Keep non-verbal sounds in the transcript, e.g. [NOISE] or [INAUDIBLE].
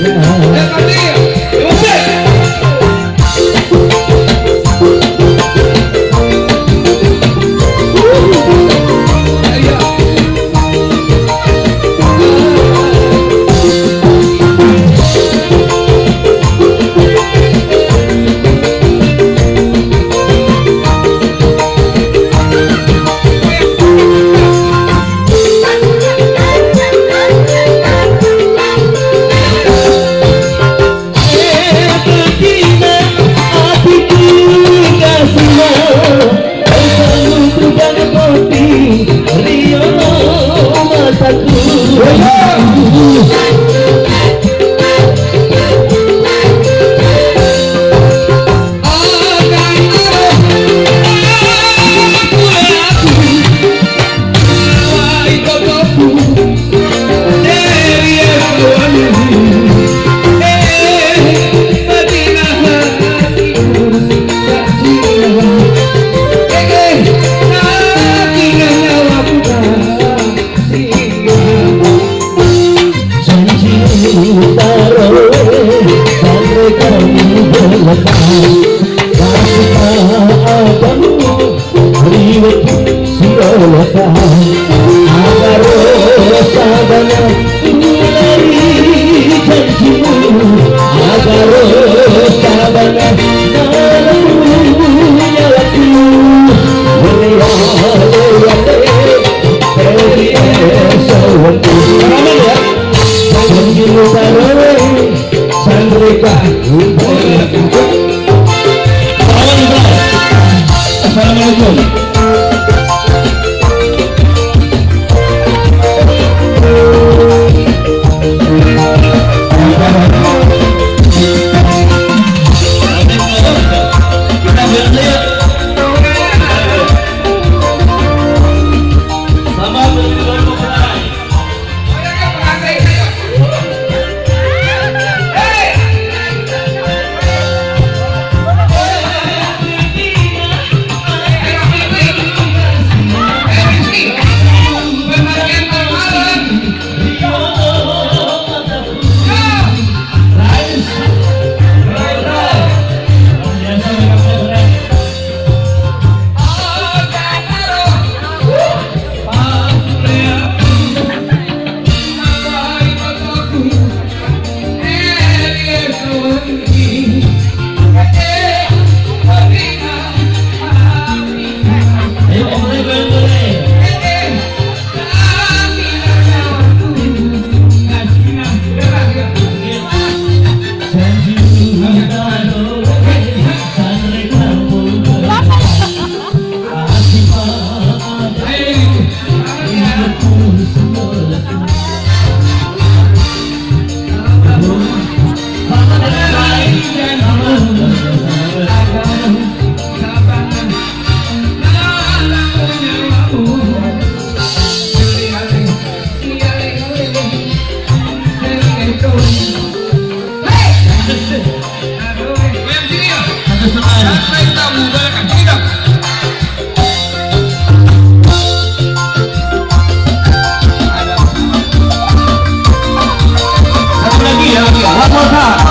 嗯 [LAUGHS] 来 Eita, 我靠